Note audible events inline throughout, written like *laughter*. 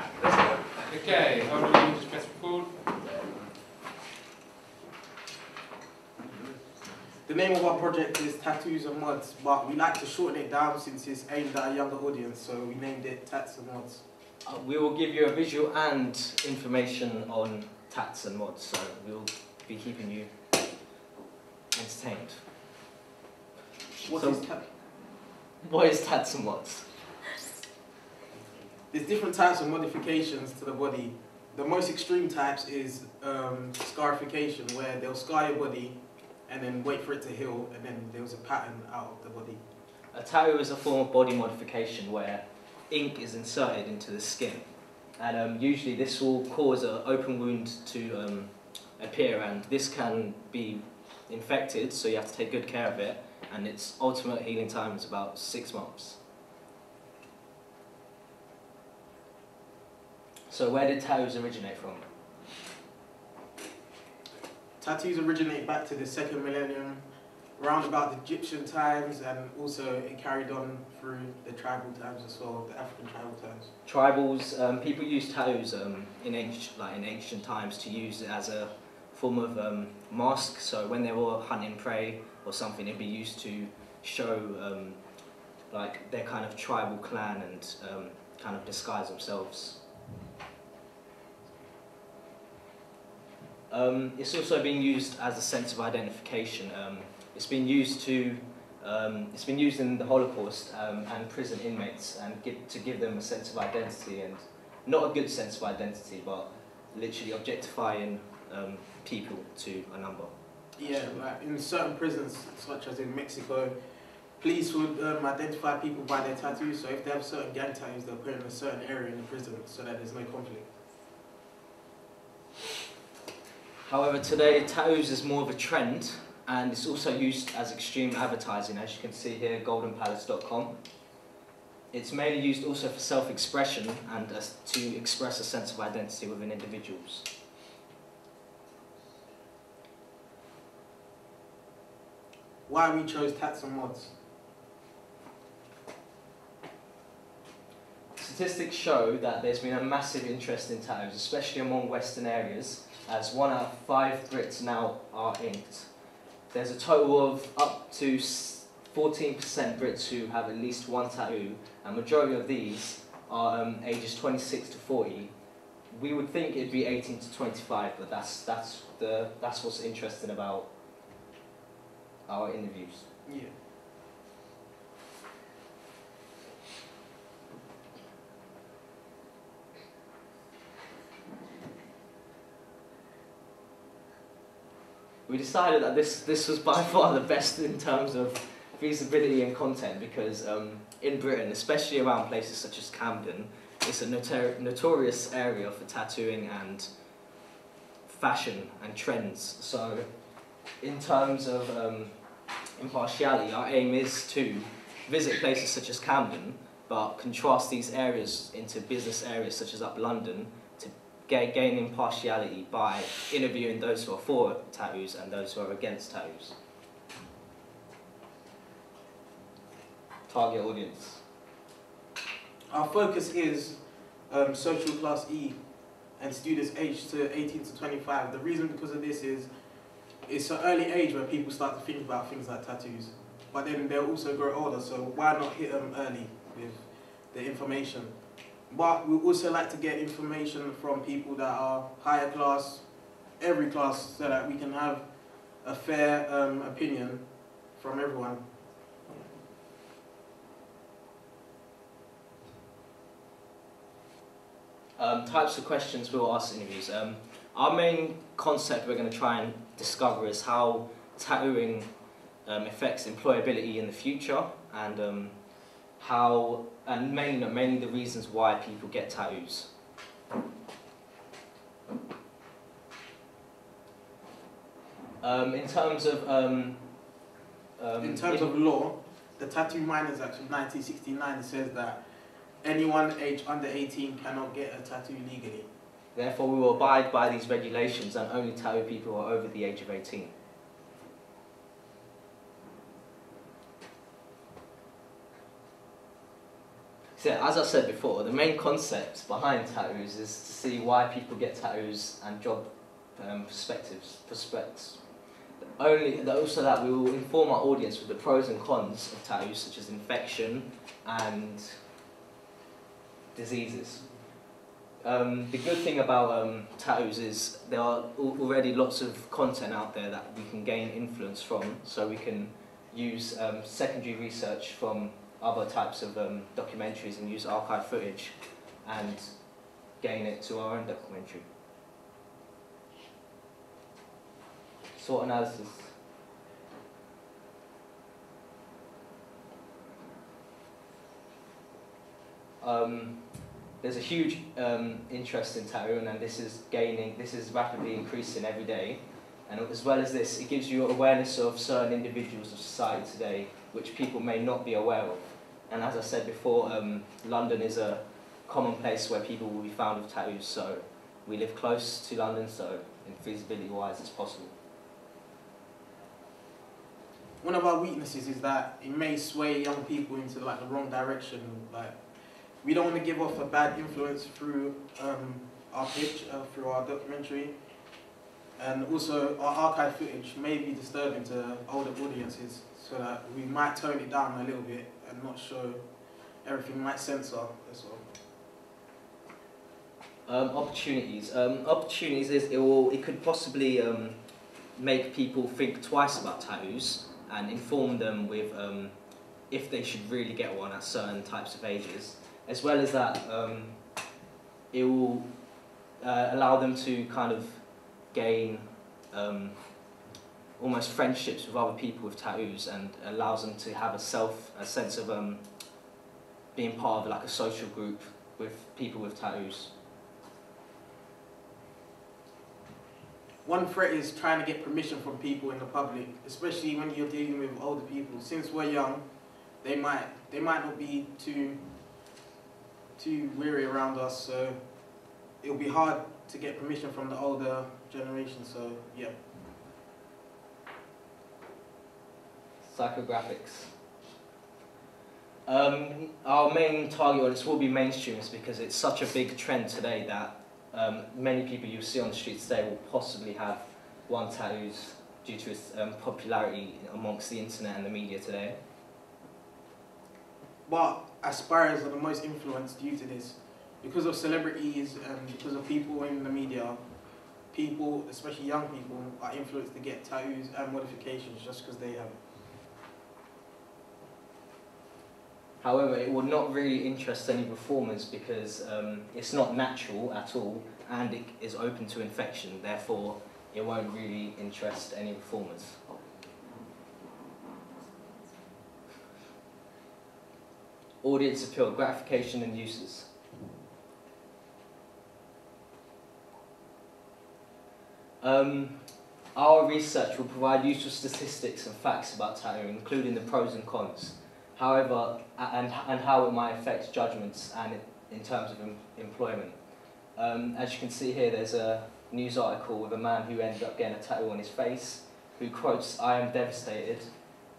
Right, let's go. Okay, how do we just press record? The name of our project is Tattoos and Mods, but we like to shorten it down since it's aimed at a younger audience, so we named it Tats and Mods. Uh, we will give you a visual and information on tats and mods, so we will be keeping you entertained. What So- is tat- What is tats and mods? There's different types of modifications to the body. The most extreme types is um, scarification, where they'll scar your body and then wait for it to heal, and then there's a pattern out of the body. A tattoo is a form of body modification where ink is inserted into the skin, and um, usually this will cause an open wound to um, appear, and this can be infected, so you have to take good care of it, and its ultimate healing time is about six months. So where did tattoos originate from? Tattoos originate back to the second millennium, around about the Egyptian times, and also it carried on through the tribal times as well, the African tribal times. Tribals, um, people used tattoos um, in ancient, like in ancient times to use it as a form of um, mask. So when they were hunting prey or something, it'd be used to show um, like their kind of tribal clan and um, kind of disguise themselves. Um, it's also been used as a sense of identification. Um, it's been used to um, it's been used in the Holocaust um, and prison inmates and give, to give them a sense of identity and not a good sense of identity, but literally objectifying um, people to a number. Yeah, like in certain prisons, such as in Mexico, police would um, identify people by their tattoos. So if they have certain gang tattoos, they'll put in a certain area in the prison so that there's no conflict. However, today tattoos is more of a trend and it's also used as extreme advertising, as you can see here, goldenpalace.com. It's mainly used also for self-expression and as to express a sense of identity within individuals. Why we chose tats and mods? Statistics show that there's been a massive interest in tattoos, especially among Western areas, as one out of five Brits now are inked. There's a total of up to 14% Brits who have at least one tattoo, and majority of these are um, ages 26 to 40. We would think it'd be 18 to 25, but that's that's the that's what's interesting about our interviews. Yeah. We decided that this, this was by *laughs* far the best in terms of feasibility and content because um, in Britain, especially around places such as Camden, it's a notor notorious area for tattooing and fashion and trends. So, in terms of um, impartiality, our aim is to visit places such as Camden, but contrast these areas into business areas such as up London gain impartiality by interviewing those who are for tattoos and those who are against tattoos. Target audience. Our focus is um, social class E and students aged to 18 to 25. The reason because of this is it's an early age where people start to think about things like tattoos. But then they'll also grow older, so why not hit them early with the information? But we also like to get information from people that are higher class, every class, so that we can have a fair um, opinion from everyone. Um, types of questions we'll ask in interviews. Um, our main concept we're going to try and discover is how tattooing um, affects employability in the future and um, how, and mainly, mainly the reasons why people get tattoos. Um, in terms of um, um, In terms of law, the Tattoo Minors Act of 1969 says that anyone aged under 18 cannot get a tattoo legally. Therefore, we will abide by these regulations and only tattoo people who are over the age of 18. So as I said before, the main concept behind tattoos is to see why people get tattoos and job um, perspectives, prospects. Only also that we will inform our audience with the pros and cons of tattoos, such as infection and diseases. Um, the good thing about um, tattoos is there are already lots of content out there that we can gain influence from, so we can use um, secondary research from other types of um, documentaries and use archive footage and gain it to our own documentary. SWOT analysis. Um, there's a huge um, interest in tattooing and this is gaining, this is rapidly increasing every day. And as well as this, it gives you awareness of certain individuals of society today which people may not be aware of. And as I said before, um, London is a common place where people will be found with tattoos, so we live close to London, so in feasibility wise, it's possible. One of our weaknesses is that it may sway young people into like the wrong direction. Like we don't want to give off a bad influence through um, our pitch, uh, through our documentary, and also our archive footage may be disturbing to older audiences. So that we might tone it down a little bit and not show everything. Might censor as well. Um, opportunities. Um, opportunities is it will it could possibly um, make people think twice about tattoos and inform them with um, if they should really get one at certain types of ages, as well as that um, it will uh, allow them to kind of gain um, almost friendships with other people with tattoos and allows them to have a self a sense of um, being part of like a social group with people with tattoos. One threat is trying to get permission from people in the public, especially when you're dealing with older people. Since we're young, they might they might not be too too weary around us, so it'll be hard to get permission from the older generation. So yeah. Psychographics. Um, our main target audience will be mainstreamers because it's such a big trend today that um, many people you see on the streets today will possibly have one tattoos due to its um, popularity amongst the internet and the media today. But aspirers are the most influenced due to this. Because of celebrities and because of people in the media, people, especially young people, are influenced to get tattoos and modifications just because they have. However, it will not really interest any performers because um, it's not natural at all and it is open to infection, therefore it won't really interest any performers. Audience appeal, gratification and uses. Um, our research will provide useful statistics and facts about tattooing, including the pros and cons. However, and, and how it might affect judgments and in terms of em- employment. Um, as you can see here, there's a news article with a man who ended up getting a tattoo on his face, who quotes, I am devastated,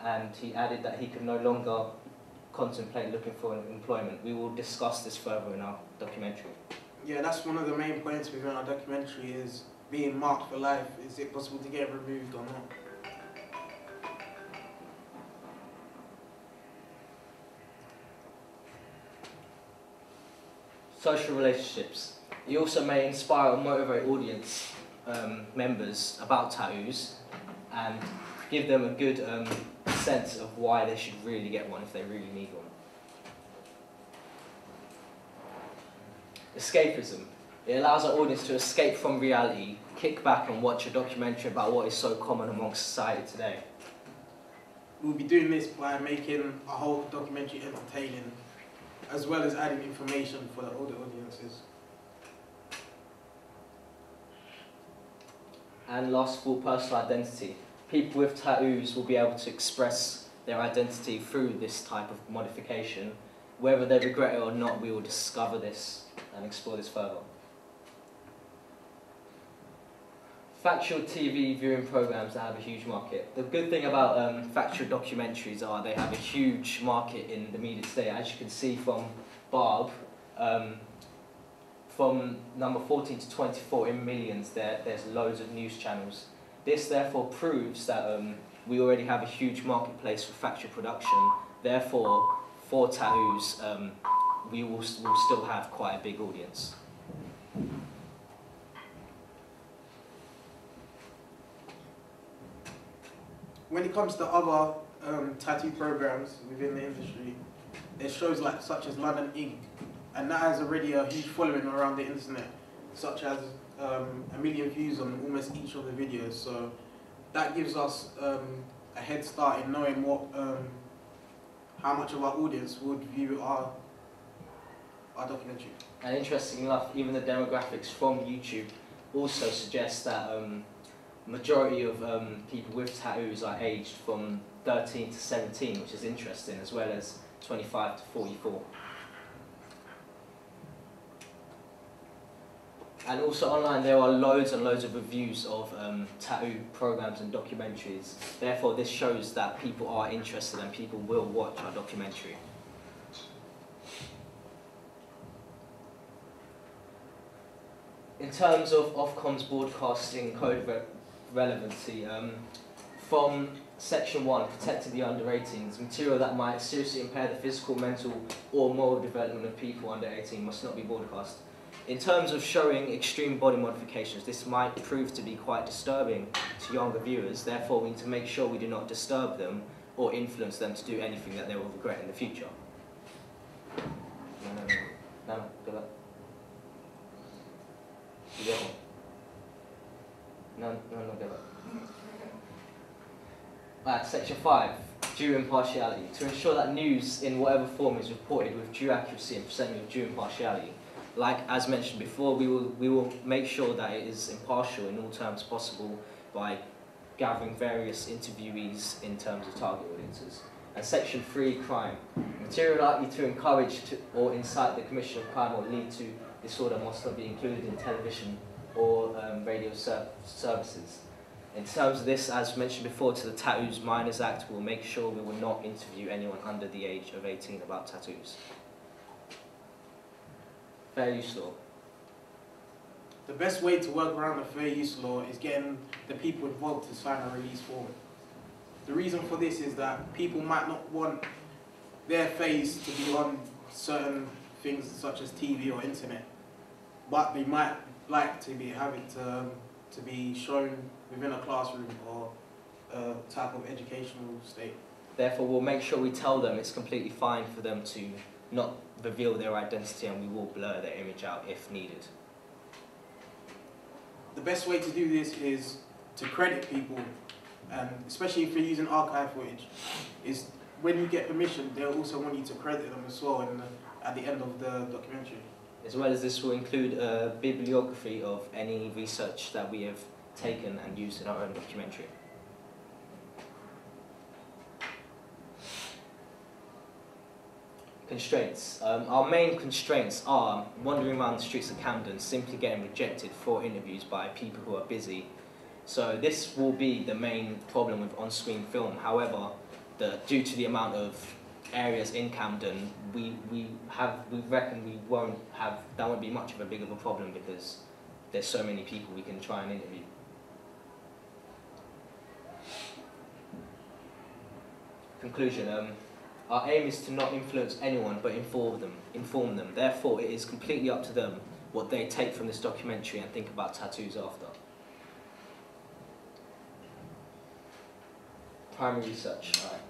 and he added that he could no longer contemplate looking for employment. We will discuss this further in our documentary. Yeah, that's one of the main points within our documentary is being marked for life. Is it possible to get removed or not? Social relationships. You also may inspire or motivate audience um, members about tattoos and give them a good um, sense of why they should really get one if they really need one. Escapism. It allows our audience to escape from reality, kick back and watch a documentary about what is so common amongst society today. We'll be doing this by making a whole documentary entertaining, as well as adding information for the older audiences. And last of all, personal identity. People with tattoos will be able to express their identity through this type of modification. Whether they regret it or not, we will discover this and explore this further. Factual TV viewing programs that have a huge market. The good thing about um, factual documentaries are they have a huge market in the media today. As you can see from Barb, um, from number 14 to 24 in millions, there, there's loads of news channels. This therefore proves that um, we already have a huge marketplace for factual production. Therefore, for tattoos, um, we will, will still have quite a big audience. When it comes to other um, tattoo programs within the industry, there's shows like such as London Ink, and that has already a huge following around the internet, such as um, a million views on almost each of the videos. So that gives us um, a head start in knowing what, um, how much of our audience would view our our documentary. And interesting enough, even the demographics from YouTube also suggest that um, majority of um, people with tattoos are aged from 13 to 17, which is interesting, as well as 25 to 44. And also online there are loads and loads of reviews of um, tattoo programs and documentaries. Therefore this shows that people are interested and people will watch our documentary. In terms of Ofcom's broadcasting code relevancy, um, from section 1, protecting the under 18s, material that might seriously impair the physical, mental or moral development of people under 18 must not be broadcast. In terms of showing extreme body modifications, this might prove to be quite disturbing to younger viewers, therefore we need to make sure we do not disturb them or influence them to do anything that they will regret in the future. No, no, no, no, no go back. You get one. No, no, no, go. Right, section 5, due impartiality. To ensure that news in whatever form is reported with due accuracy and presented with due impartiality. Like as mentioned before, we will, we will make sure that it is impartial in all terms possible by gathering various interviewees in terms of target audiences. And section 3, crime. Material likely to encourage to, or incite the commission of crime or lead to disorder must not be included in television or um, radio ser services. In terms of this, as mentioned before, to the Tattoos Minors Act, we'll make sure we will not interview anyone under the age of 18 about tattoos. Fair use law. The best way to work around the fair use law is getting the people involved to sign a release form. The reason for this is that people might not want their face to be on certain things such as TV or internet, but they might like to be having to, um, to be shown within a classroom or a type of educational state. Therefore, we'll make sure we tell them it's completely fine for them to not reveal their identity and we will blur their image out if needed. The best way to do this is to credit people, and especially if you're using archive footage, is when you get permission, they'll also want you to credit them as well in the, at the end of the documentary. As well as this will include a bibliography of any research that we have taken and used in our own documentary. Constraints. Um, our main constraints are wandering around the streets of Camden, simply getting rejected for interviews by people who are busy. So this will be the main problem with on-screen film. However, the, due to the amount of areas in Camden, we, we have we reckon we won't have that won't be much of a big of a problem because there's so many people we can try and interview. Conclusion. Um, our aim is to not influence anyone but inform them. Inform them. Therefore, it is completely up to them what they take from this documentary and think about tattoos after. Primary research. All right.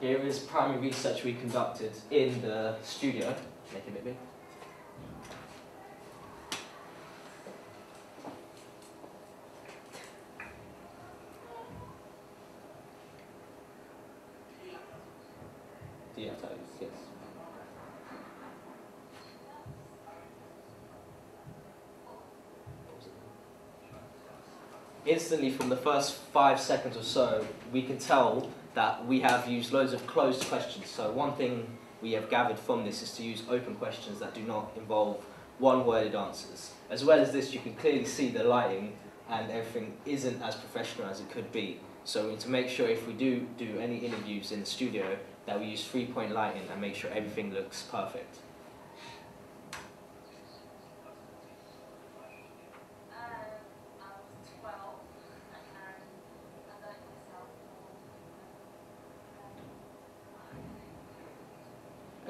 Here is primary research we conducted in the studio. Make it a bit big. Yes. Instantly, from the first five seconds or so, we can tell that we have used loads of closed questions. So one thing we have gathered from this is to use open questions that do not involve one-worded answers. As well as this, you can clearly see the lighting and everything isn't as professional as it could be. So we need to make sure if we do do any interviews in the studio that we use three-point lighting and make sure everything looks perfect.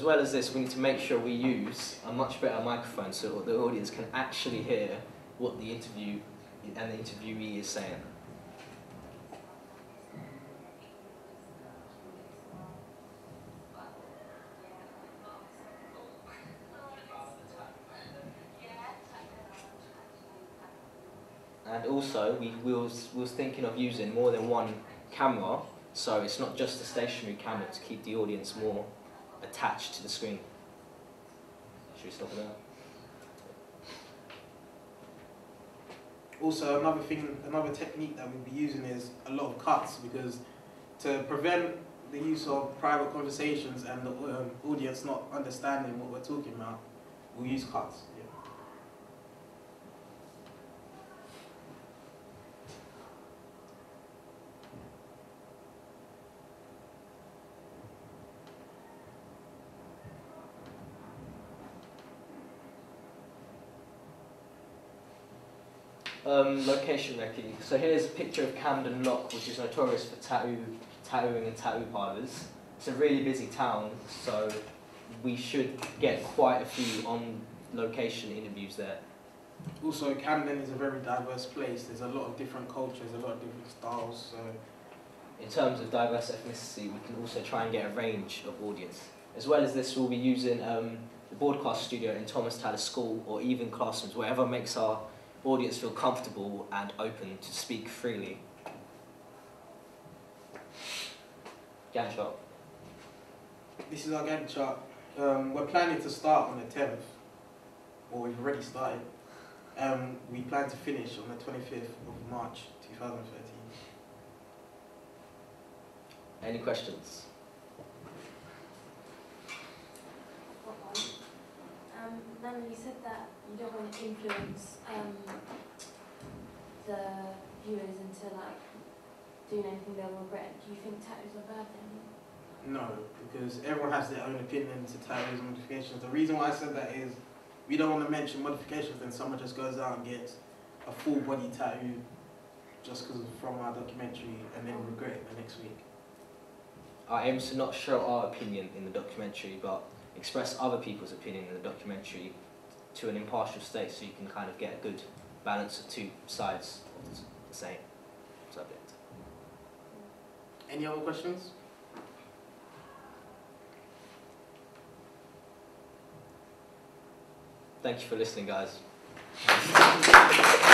As well as this, we need to make sure we use a much better microphone so the audience can actually hear what the interview and the interviewee is saying. And also, we, we, was, was thinking of using more than one camera, so it's not just a stationary camera to keep the audience more attached to the screen. Should we stop it there? Also, another thing, another technique that we'll be using is a lot of cuts because to prevent the use of private conversations and the um, audience not understanding what we're talking about, we'll use cuts. Yeah. Um, location recce. So here's a picture of Camden Lock, which is notorious for tattoo, tattooing and tattoo parlours. It's a really busy town, so we should get quite a few on location interviews there. Also, Camden is a very diverse place. There's a lot of different cultures, a lot of different styles. So In terms of diverse ethnicity, we can also try and get a range of audience. As well as this, we'll be using um, the broadcast studio in Thomas Tallis School or even classrooms, wherever makes our audience feel comfortable and open to speak freely. Gantt chart. this is our Gantt chart. Um, we're planning to start on the 10th, or we've already started. Um, we plan to finish on the 25th of March 2013. Any questions? Um, Nana, you said that you don't want to influence um, the viewers into like doing anything they'll regret. Do you think tattoos are bad then? No, because everyone has their own opinion to tattoos and modifications. The reason why I said that is we don't want to mention modifications, then someone just goes out and gets a full body tattoo just because from our documentary and then regret it the next week. Our aim is to not show our opinion in the documentary, but express other people's opinion in the documentary to an impartial state so you can kind of get a good balance of two sides of the same subject. Any other questions? Thank you for listening, guys. *laughs*